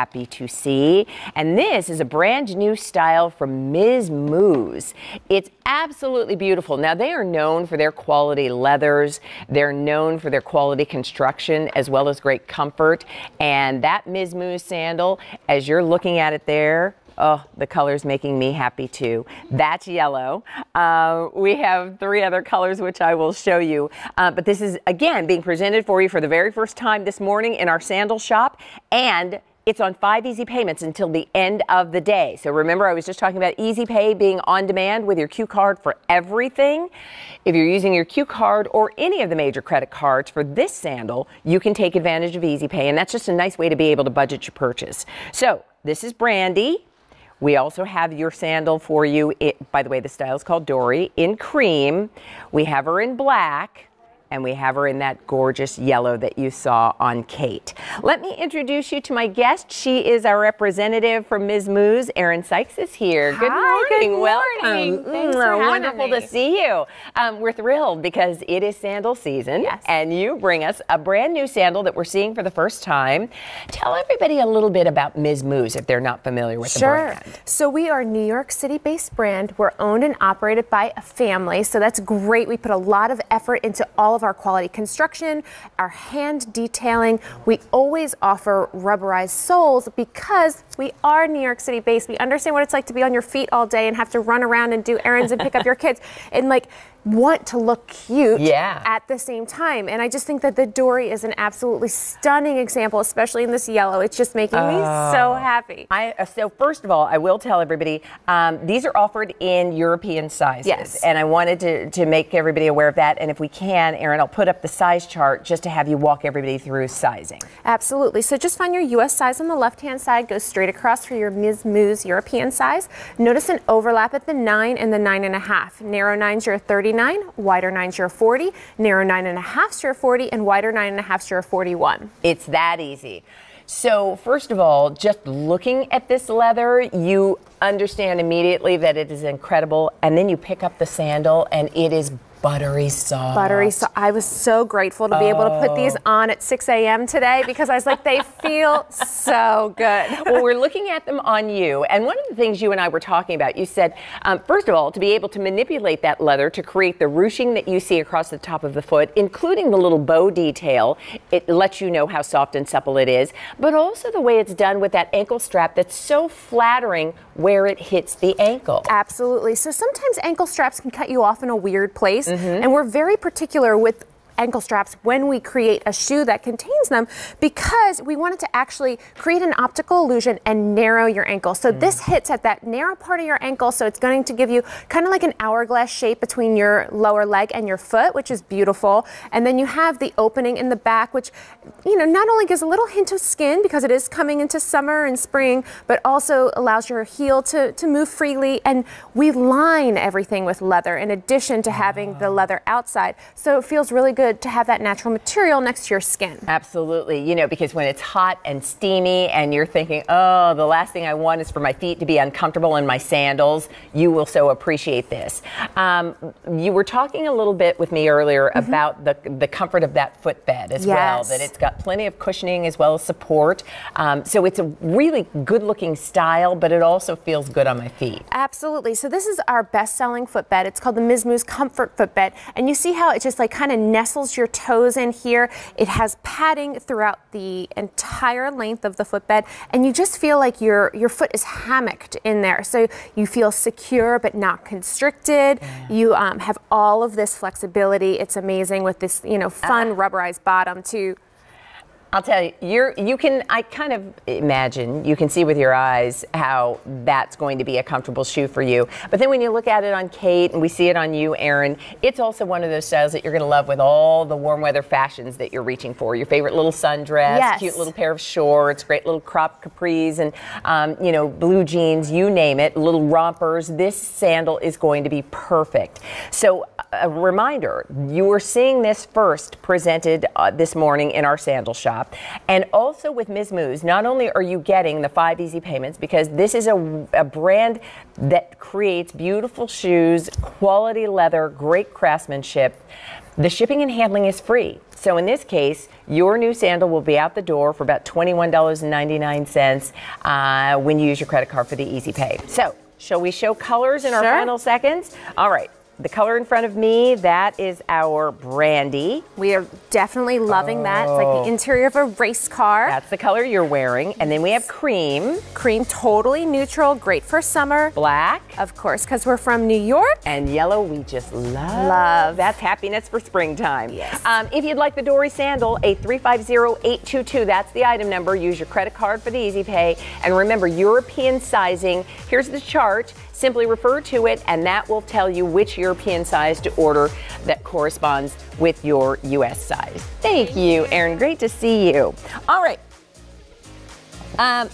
happy to see. And this is a brand new style from Miz Mooz. It's absolutely beautiful. Now, they are known for their quality leathers, they're known for their quality construction as well as great comfort. And that Miz Mooz sandal, as you're looking at it there, Oh, the color's making me happy too. That's yellow. Uh, we have three other colors, which I will show you. Uh, but this is, again, being presented for you for the very first time this morning in our sandal shop. And it's on five easy payments until the end of the day. So remember, I was just talking about easy pay being on demand with your Q card for everything. If you're using your Q card or any of the major credit cards for this sandal, you can take advantage of easy pay. And that's just a nice way to be able to budget your purchase. So this is Brandy. We also have your sandal for you. It, by the way, the style is called Dory in cream. We have her in black and we have her in that gorgeous yellow that you saw on Kate. Let me introduce you to my guest. She is our representative from Miz Mooz. Erin Sykes is here. Hi, good morning. good Welcome. morning. Thanks for wonderful me. to see you. Um, we're thrilled because it is sandal season, Yes. and you bring us a brand new sandal that we're seeing for the first time. Tell everybody a little bit about Miz Mooz if they're not familiar with the Sure. brand. So we are a New York City based brand. We're owned and operated by a family. So that's great. We put a lot of effort into all of our quality construction, our hand detailing. We always offer rubberized soles because we are New York City based. We understand what it's like to be on your feet all day and have to run around and do errands and pick up your kids and like want to look cute Yeah. at the same time. And I just think that the Dory is an absolutely stunning example, especially in this yellow. It's just making me so happy. I, uh, so first of all, I will tell everybody um, these are offered in European sizes, Yes. and I wanted to, to make everybody aware of that. And if we can, Erin, I'll put up the size chart just to have you walk everybody through sizing. Absolutely. So just find your US size on the left hand side, go straight across for your Miz Mooz European size. Notice an overlap at the 9 and the 9.5. Narrow 9's your 39, wider 9's your 40, narrow 9.5's your 40, and wider 9.5's your 41. It's that easy. So, first of all, just looking at this leather, you understand immediately that it is incredible. And then you pick up the sandal, and it is buttery soft. Buttery. So I was so grateful to be able to put these on at 6 a.m. today because I was like, they feel so good. well, we're looking at them on you. And one of the things you and I were talking about, you said, um, first of all, to be able to manipulate that leather to create the ruching that you see across the top of the foot, including the little bow detail, it lets you know how soft and supple it is, but also the way it's done with that ankle strap that's so flattering where it hits the ankle. Absolutely. So sometimes ankle straps can cut you off in a weird place, Mm-hmm. and we're very particular with ankle straps when we create a shoe that contains them because we wanted to actually create an optical illusion and narrow your ankle. So this mm. hits at that narrow part of your ankle, so it's going to give you kind of like an hourglass shape between your lower leg and your foot, which is beautiful. And then you have the opening in the back, which you know not only gives a little hint of skin because it is coming into summer and spring, but also allows your heel to, to move freely. And we line everything with leather in addition to having the ah. leather outside. So it feels really good to have that natural material next to your skin. Absolutely. You know, because when it's hot and steamy and you're thinking, oh, the last thing I want is for my feet to be uncomfortable in my sandals, you will so appreciate this. Um, you were talking a little bit with me earlier about the, the comfort of that footbed as well, Yes. that it's got plenty of cushioning as well as support. Um, so it's a really good looking style, but it also feels good on my feet. Absolutely. So this is our best-selling footbed. It's called the Miz Mooz Comfort Footbed, and you see how it just like kind of nestles your toes in here. It has padding throughout the entire length of the footbed, and you just feel like your your foot is hammocked in there. So you feel secure but not constricted. You um, have all of this flexibility. It's amazing with this you know fun rubberized bottom too. I'll tell you, you're, you can, I kind of imagine, you can see with your eyes how that's going to be a comfortable shoe for you. But then when you look at it on Kate and we see it on you, Erin, it's also one of those styles that you're going to love with all the warm weather fashions that you're reaching for. Your favorite little sundress, Yes. cute little pair of shorts, great little crop capris, and, um, you know, blue jeans, you name it, little rompers. This sandal is going to be perfect. So, a reminder you are seeing this first presented uh, this morning in our sandal shop. And also with Miz Mooz, not only are you getting the five easy payments, because this is a, a brand that creates beautiful shoes, quality leather, great craftsmanship. The shipping and handling is free. So in this case, your new sandal will be out the door for about $21.99 uh, when you use your credit card for the Easy Pay. So, shall we show colors in our Sure. final seconds? All right. The color in front of me, that is our brandy. We are definitely loving that. It's like Oh. the interior of a race car. That's the color you're wearing. And then we have cream, Cream, totally neutral, great for summer. black, Of course, because we're from New York. and yellow we just love. Love. That's happiness for springtime. Yes. Um, if you'd like the Dory sandal, a 350822, that's the item number. Use your credit card for the Easy Pay. And remember, European sizing, here's the chart. Simply refer to it, and that will tell you which European size to order that corresponds with your U.S. size. Thank you, Erin. Great to see you. All right. Um,